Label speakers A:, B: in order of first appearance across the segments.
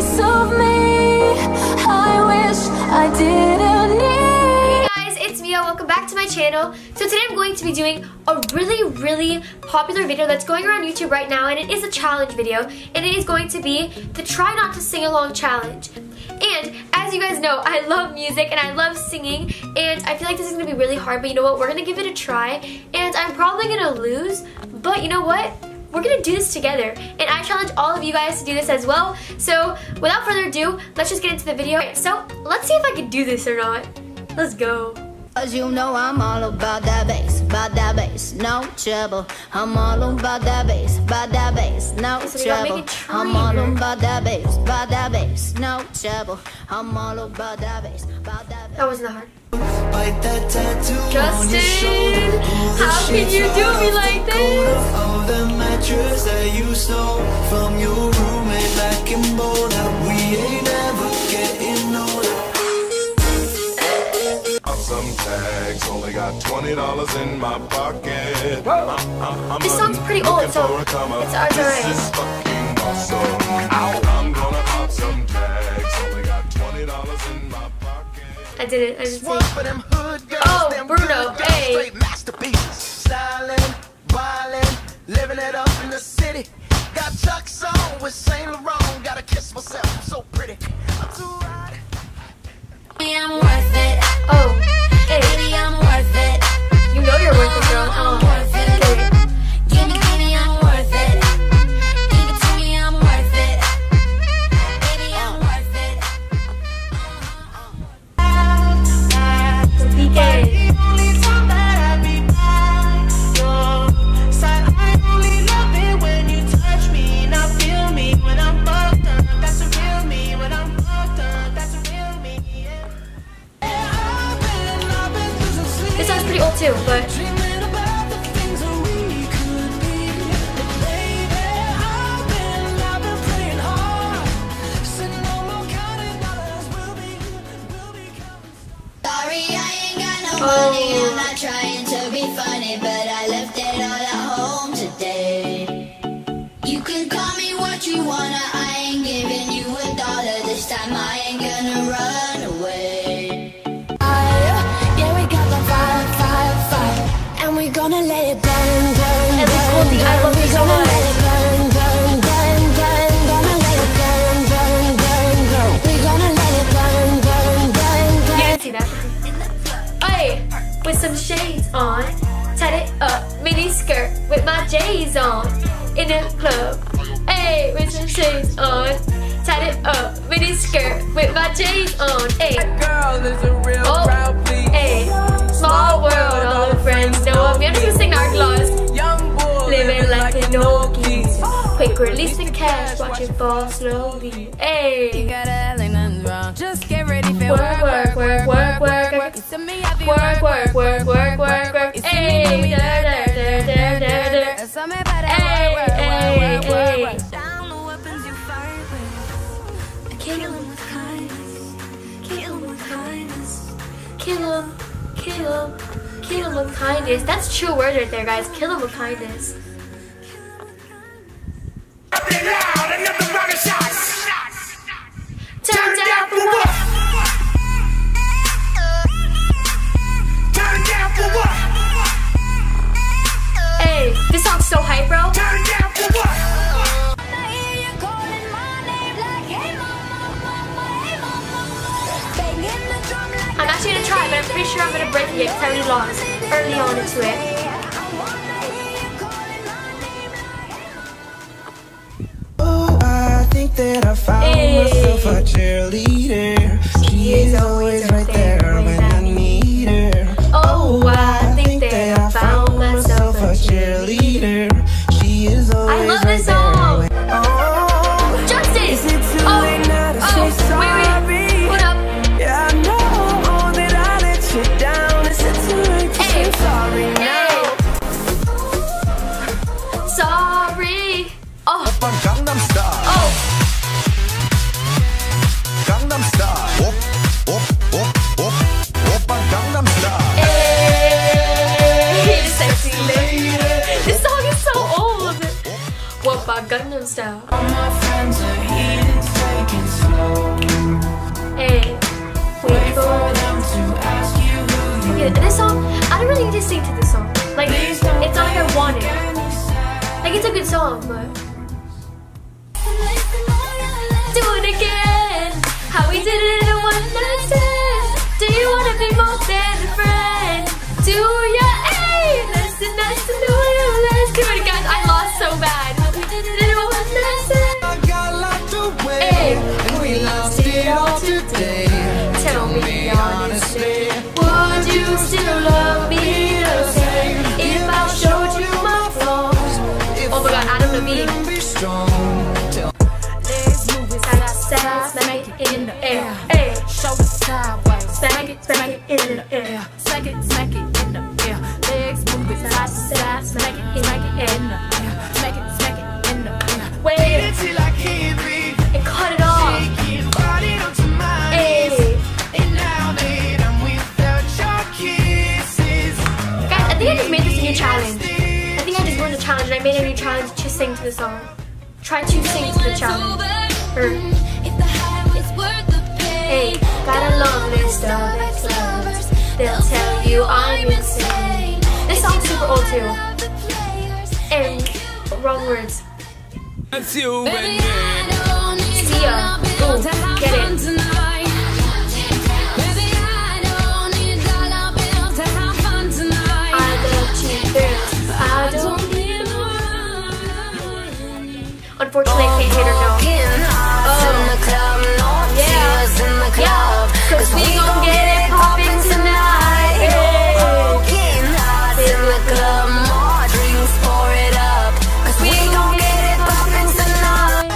A: piece of me I wish I didn't need
B: Hey guys, it's Mia. Welcome back to my channel. So today I'm going to be doing a really, really popular video that's going around YouTube right now, and it is a challenge video, and it is going to be the Try Not to Sing Along Challenge. And as you guys know, I love music and I love singing, and I feel like this is gonna be really hard, but you know what? We're gonna give it a try, and I'm probably gonna lose, but you know what? We're gonna do this together and I challenge all of you guys to do this as well so without further ado let's just get into the video so let's see if I can do this or not let's go
C: Cause you know I'm all about that bass, about that bass, no trouble. I'm all about that bass, about that bass, no
B: So
C: trouble. I'm all about that bass, about that bass, no trouble. I'm all about that bass, about that bass.
B: that wasn't hard
D: Bite that tattoo on your
B: Justin
D: shoulder. Pull the
B: how can you do me like this
D: Of the mattress that you stole from your roommate back in Boulder. We ain't ever getting older.
E: Some tags, only got twenty dollars in my pocket. I'm, I'm, I'm
B: This song's pretty old, so
E: for a come up.
B: it's.
E: This is fucking awesome. I'm gonna pop some tags, only got twenty dollars in.
B: I did it I didn't
F: One
B: say
F: for them hood girls,
B: Oh,
F: them
B: Bruno, hey.
F: straight masterpieces. Stylin', wildin', living it up in the city. Got Chuck's on with Saint Laurent. Gotta kiss myself, I'm so pretty. I'm too right.
C: I'm worth it,
B: oh hey
C: baby, I'm worth it.
B: you know you're worth it girl oh
C: ain't got no money. I'm not trying to be funny, but I left it all at home today. You can call me what you wanna. I ain't giving you a dollar this time. I ain't gonna run away.
A: Yeah, we got the fire, fire, fire And we gonna let it burn, burn,
B: And we called the I Love You
A: We
B: So
A: gonna
B: with some shades on, tied it up, mini skirt with my J's on, in the club. Hey, with some shades on, tied it up, mini skirt with my J's on. Hey,
G: girl is a real
B: Oh.
G: crowd, please.
B: hey, small world, all the friends know me. I'm just gonna sing our claws.
G: Young boy
B: Living like an old geese. Quick release the cash, watch it fall slowly. Hey, you got nothing wrong,
G: Just get ready for
B: work, work, work, work, work, kindness. That's true words right there, guys. Kill him with kindness. Turn down for what? Hey, this song's so hype, bro. I'm I'm pretty sure I'm gonna break because I already lost early on into it.
D: Oh, I think that I found
B: Hey.
D: myself a cheerleader. She is always right there when
B: old. What about Gangnam Style? It's a good song, but. Side, smack it in the air. Hey,
F: shoulders sideways.
B: smack it, smack it in the air.
F: Smack it, smack it in the air. Legs moving side to side. Smack it, smack it in the air. Smack it, smack it in the air.
B: Wait,
D: till I can't
B: I made a new challenge to sing to the song. Try to sing to the challenge. Or, hey, got a long list of ex-lovers. They'll tell you I'm insane. This song's super old too. And wrong words.
E: That's you and me.
B: See ya. Ooh, get it. Unfortunately, I can't hit her. Oh, yeah. Yeah, cause we gon' get it poppin' tonight. Hey. We gon' get it poppin' tonight.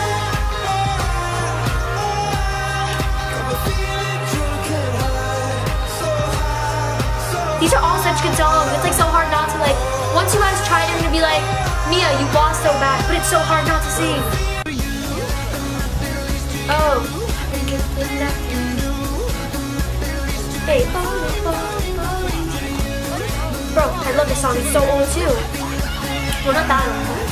B: These are all such good songs. It's like so hard not to like. Once you guys try it, you're gonna be like, Mia, you lost so bad, but it's so hard not to sing. Oh. Hey. Bro, I love this song. It's so old too. Well, not that old.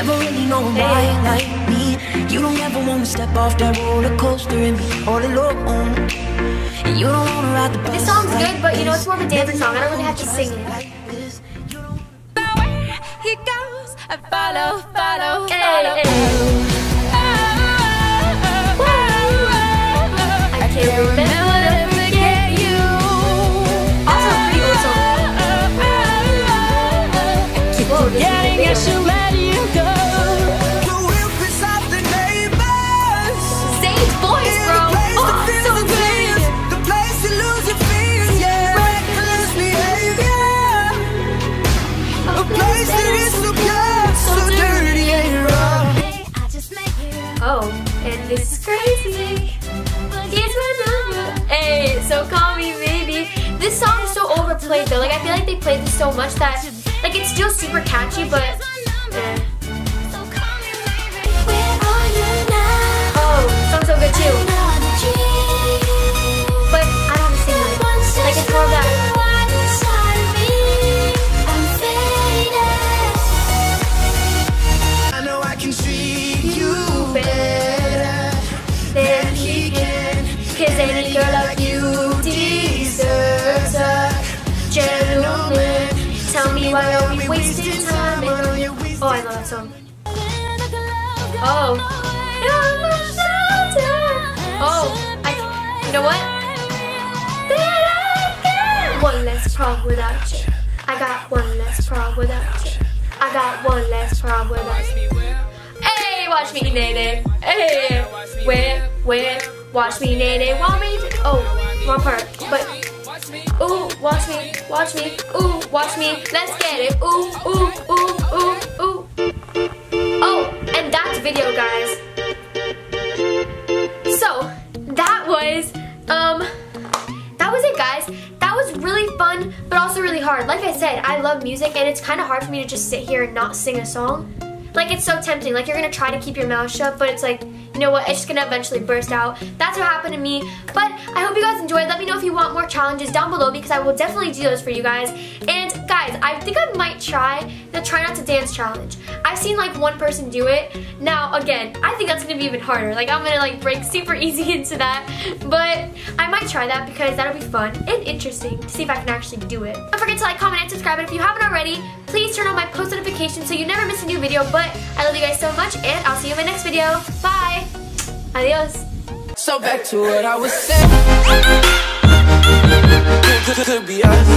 H: Never really know why like me. You don't ever wanna step off that roller coaster and be all alone. And you don't wanna ride the bus.
B: This song's
H: like
B: good, but you know it's more of a dancing song. I don't really have to sing it.
H: Like this. You don't
F: He goes, I follow, follow, follow.
B: hey. I still super catchy, but wasting time? Oh, I love that song. Oh. Oh, I, you know what? One less problem without you. I got one less problem without you. I got one less problem without you. Hey, watch me, nay Hey, where, where, watch me, nay Want me? To, oh, wrong part. But ooh, watch me, watch me, ooh, watch me. Let's get it. Ooh, ooh, ooh, ooh, ooh. Oh, and that's video, guys. So that was um that was it guys that was really fun but also really hard like i said i love music and it's kind of hard for me to just sit here and not sing a song like it's so tempting. Like you're gonna try to keep your mouth shut, but it's like, you know what, it's just gonna eventually burst out. That's what happened to me. But I hope you guys enjoyed. Let me know if you want more challenges down below because I will definitely do those for you guys. And guys, I think I might try the try not to dance challenge. I've seen like one person do it. Now again, I think that's gonna be even harder. Like I'm gonna like break super easy into that. But I might try that because that'll be fun and interesting to see if I can actually do it. Don't forget to like, comment, and subscribe. And if you haven't already, please turn on my post notifications so you never miss a new video. But I love you guys so much and I'll see you in my next video. Bye! Adios!
D: So back to what I was saying. Could be us.